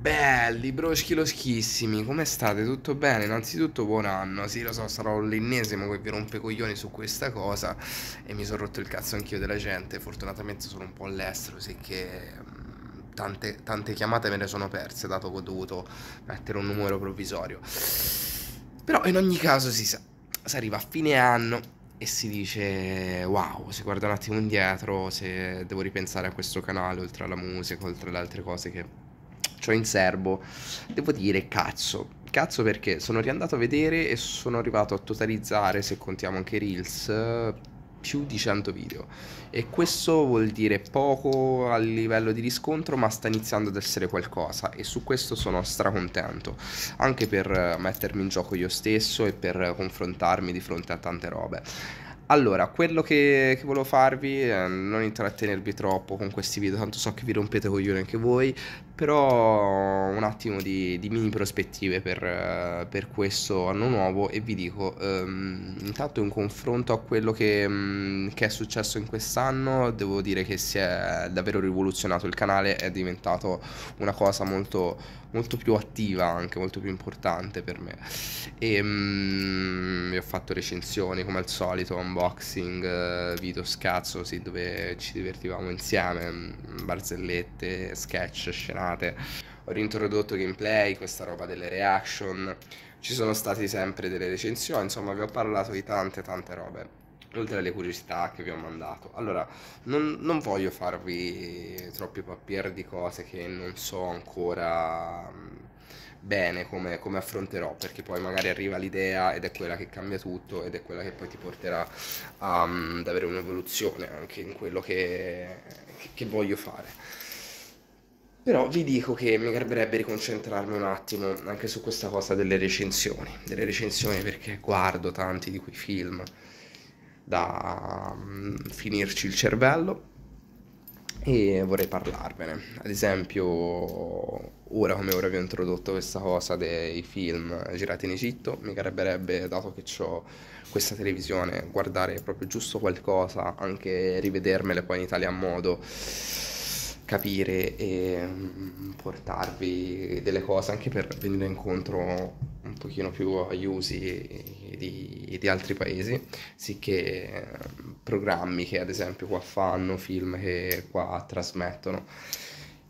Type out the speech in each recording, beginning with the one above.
Belli, broschi loschissimi, come state? Tutto bene? Innanzitutto buon anno. Sì, lo so, sarò l'ennesimo che vi rompe coglioni su questa cosa e mi sono rotto il cazzo anch'io della gente. Fortunatamente sono un po' all'estero, sì che mm, tante, tante chiamate me ne sono perse, dato che ho dovuto mettere un numero provvisorio. Però in ogni caso si sa, si arriva a fine anno e si dice wow, si guarda un attimo indietro, se devo ripensare a questo canale, oltre alla musica, oltre alle altre cose che ho in serbo, devo dire cazzo. Cazzo perché sono riandato a vedere e sono arrivato a totalizzare, se contiamo anche Reels, più di 100 video. E questo vuol dire poco a livello di riscontro, ma sta iniziando ad essere qualcosa. E su questo sono stracontento. Anche per mettermi in gioco io stesso e per confrontarmi di fronte a tante robe. Allora, quello che, che volevo farvi, è non intrattenervi troppo con questi video, tanto so che vi rompete coglioni anche voi, però un attimo di, di mini prospettive per, per, questo anno nuovo e vi dico, um, intanto in confronto a quello che, um, che, è successo in quest'anno, devo dire che si è davvero rivoluzionato il canale, è diventato una cosa molto, molto più attiva, anche molto più importante per me. E um, ho fatto recensioni come al solito, unboxing, video scazzo, sì, dove ci divertivamo insieme, mm, barzellette, sketch, scenate. Ho reintrodotto gameplay, questa roba delle reaction, ci sono stati sempre delle recensioni, insomma vi ho parlato di tante tante robe oltre alle curiosità che vi ho mandato. Allora, non, non voglio farvi troppi papier di cose che non so ancora mm, bene come, come, affronterò, perché poi magari arriva l'idea ed è quella che cambia tutto ed è quella che poi ti porterà um, ad avere un'evoluzione anche in quello che, che voglio fare. Però vi dico che mi garberebbe riconcentrarmi un attimo anche su questa cosa delle recensioni, delle recensioni perché guardo tanti di quei film da um, finirci il cervello e vorrei parlarvene. Ad esempio, ora come ora vi ho introdotto questa cosa dei film girati in Egitto, mi garberebbe, dato che ho questa televisione, guardare proprio giusto qualcosa, anche rivedermele poi in italian modo capire e mm, portarvi delle cose anche per venire incontro un pochino più agli usi di, di altri paesi, sicché programmi che ad esempio qua fanno, film che qua trasmettono.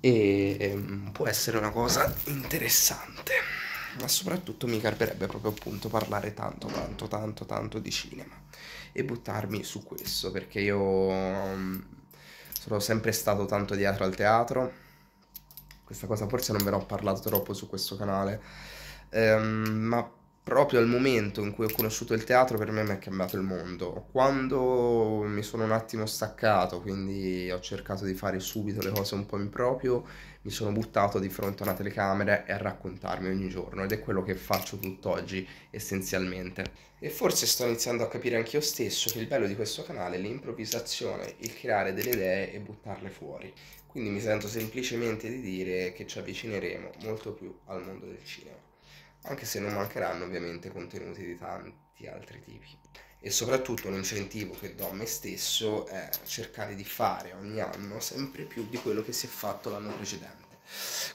E mm, può essere una cosa interessante ma soprattutto mi garberebbe proprio appunto parlare tanto tanto tanto tanto di cinema e buttarmi su questo perché io mm, sono sempre stato tanto dietro al teatro. Questa cosa forse non ve ne ho parlato troppo su questo canale, ehm, ma proprio al momento in cui ho conosciuto il teatro per me mi è cambiato il mondo. Quando mi sono un attimo staccato, quindi ho cercato di fare subito le cose un po' in proprio, mi sono buttato di fronte a una telecamera e a raccontarmi ogni giorno ed è quello che faccio tutt'oggi essenzialmente. E forse sto iniziando a capire anch'io stesso che il bello di questo canale è l'improvvisazione, il creare delle idee e buttarle fuori. Quindi mi sento semplicemente di dire che ci avvicineremo molto più al mondo del cinema anche se non mancheranno ovviamente contenuti di tanti altri tipi. E soprattutto un incentivo che do a me stesso è cercare di fare ogni anno sempre più di quello che si è fatto l'anno precedente.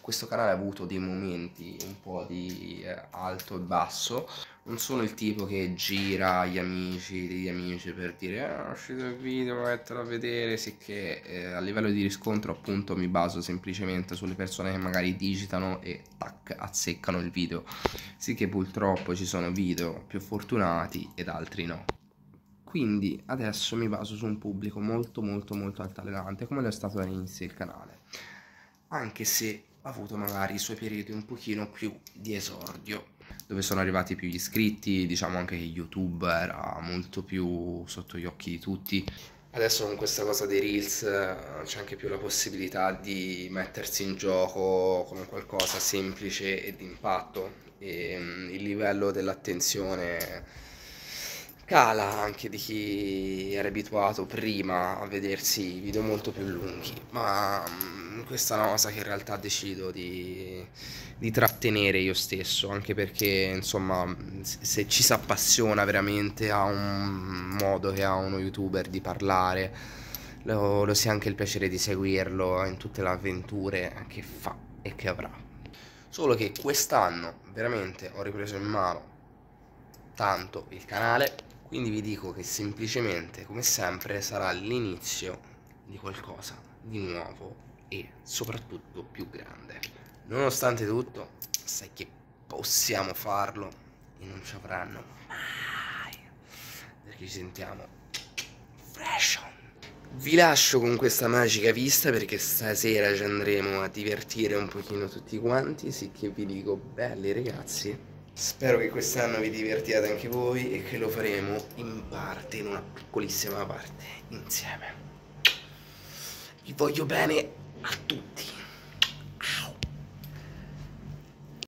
Questo canale ha avuto dei momenti un po' di eh, alto e basso, non sono il tipo che gira agli amici degli amici per dire ah, è uscito il video, vattelo a vedere, sicché eh, a livello di riscontro appunto mi baso semplicemente sulle persone che magari digitano e tac, azzeccano il video, sicché purtroppo ci sono video più fortunati ed altri no. Quindi adesso mi baso su un pubblico molto molto molto altalenante come lo è stato all'inizio del canale anche se ha avuto magari i suoi periodi un pochino più di esordio dove sono arrivati più gli iscritti, diciamo anche che YouTube era molto più sotto gli occhi di tutti. Adesso con questa cosa dei Reels eh, c'è anche più la possibilità di mettersi in gioco come qualcosa semplice e di impatto e mm, il livello dell'attenzione cala anche di chi era abituato prima a vedersi video molto più lunghi, ma mm, questa è una cosa che in realtà decido di, di trattenere io stesso, anche perché insomma se ci si appassiona veramente a un modo che ha uno youtuber di parlare, lo, lo si ha anche il piacere di seguirlo in tutte le avventure che fa e che avrà. Solo che quest'anno veramente ho ripreso in mano tanto il canale, quindi vi dico che semplicemente, come sempre, sarà l'inizio di qualcosa di nuovo e soprattutto più grande. Nonostante tutto, sai che possiamo farlo e non ci avranno mai, perché ci sentiamo fresh on. Vi lascio con questa magica vista perché stasera ci andremo a divertire un pochino tutti quanti, sicché vi dico belli ragazzi. Spero che quest'anno vi divertiate anche voi e che lo faremo in parte, in una piccolissima parte, insieme. Vi voglio bene a tutti.